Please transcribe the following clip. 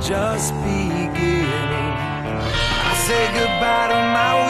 just beginning. I say goodbye to my